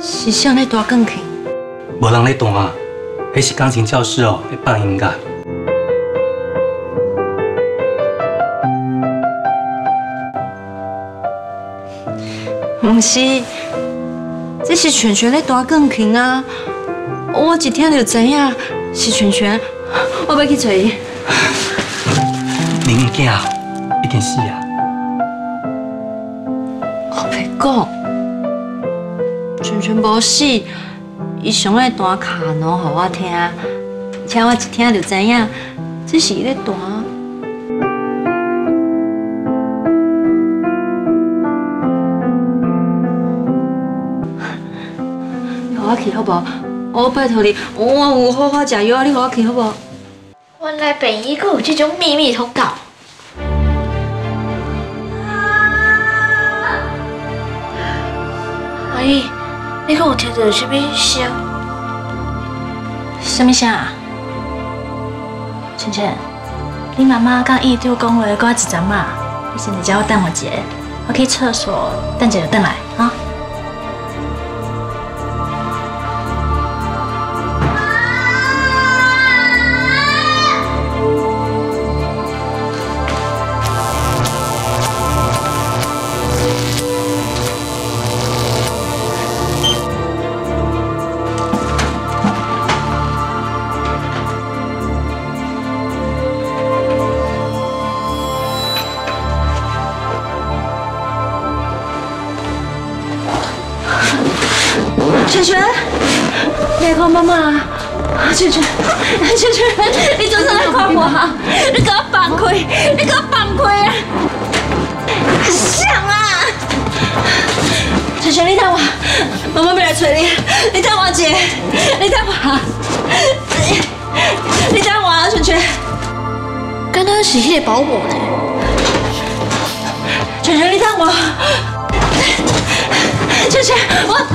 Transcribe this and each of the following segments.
是谁在大更去？无人咧弹，迄是钢琴教室哦，咧放音乐。不是，这是全全在弹钢琴啊！我一听就知影是全全，我要去找伊。恁囝已经死啊！我别讲，全全无死，伊上爱弹卡农，互我听，请我一听就知影这是伊咧弹。你互我去好不好？我拜托你，我有好好食药，你互我去好不好？原来病医阁有这种秘密通道。阿姨，你敢有听到什么声？什么声啊？晨晨，你妈妈甲医丢讲话，搁一张嘛？你先在家我等我姐，我去厕所等一下就回来啊。萱萱，你来看妈妈。萱萱，萱萱，你总算来看我哈！你给我放开，你给我放开啊！想啊！萱萱，你等我，妈妈要来找你，你等我姐，你等我，你等我啊。刚刚是迄个保姆呢。萱萱，你等我。萱萱，我。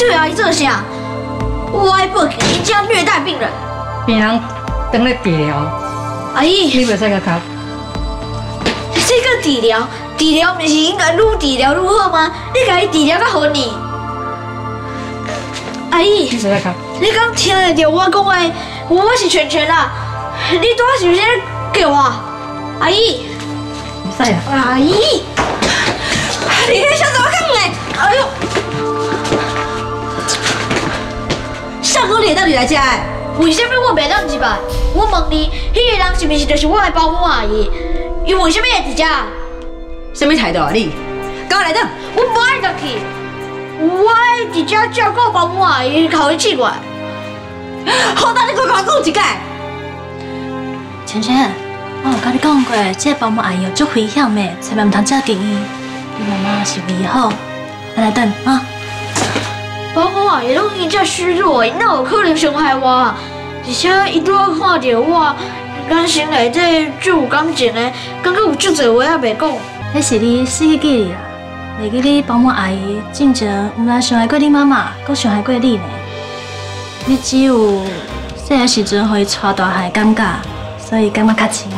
你对阿姨做啥？我爱报警，你这样虐待病人。病人等咧治疗，阿姨，你袂使甲哭。这个治疗，治疗不是应该愈治疗愈好吗？你甲伊治疗较好呢。阿姨，你袂使哭。你刚听得到我讲话？我是全全啦。你拄仔是不是在叫我？阿姨，袂使啊。阿姨，你在想怎么讲呢？哎呦！上个你到底来遮的？为什么我袂当入来？我问你，迄个人是不是就是我的保姆阿姨？伊为什么会伫遮？什么态度啊你？跟我来等。我不爱入去，我爱伫遮照顾保姆阿姨，靠伊奇怪。好，等你快快讲一解。晨晨，我有甲你讲过，这个保姆阿姨有足危险的，千万唔通接近伊。你妈妈是为好，来来等啊。保姆阿姨拢已经遮虚弱，伊哪有可能伤害我？而且伊拄好看着我眼神内底足有感情的，感觉有足侪话也袂讲。迄是你死去记哩啊！袂记你保姆阿姨进前毋但伤害过你妈妈，阁伤害过你呢。你只有细个时阵互伊带大汉的感觉，所以感觉较亲。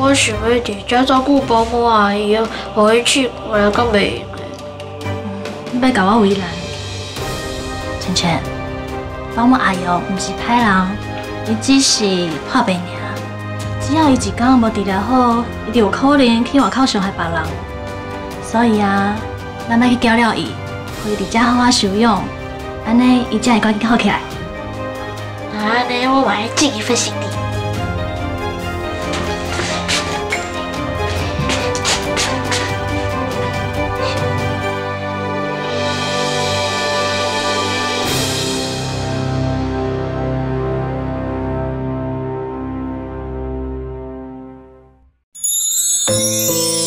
我想要伫遮照顾保姆阿姨，互伊去我来敢袂用的。你别甲我为难，芊芊，保姆阿姨哦，毋是歹人，伊只是破病尔。只要伊一工无治疗好，伊就有可能去外口伤害别人。所以啊，咱要去教了伊，互伊伫遮好好休养，安尼伊才会赶紧好起来。安尼我嘛要尽一份心力。Música